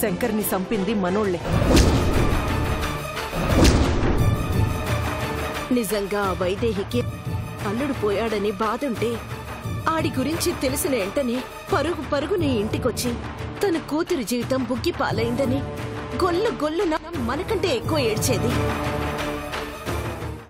శంకర్ని చంపింది మనోళ్ళే నిజంగా ఆ వైదేహికి అల్లుడు పోయాడని బాధుంటే ఆడి గురించి తెలిసిన వెంటనే పరుగు పరుగున ఇంటికొచ్చి తన కూతురి జీవితం బుగ్గి పాలైందని గొల్లు గొల్లున మనకంటే ఎక్కువ ఏడ్చేది.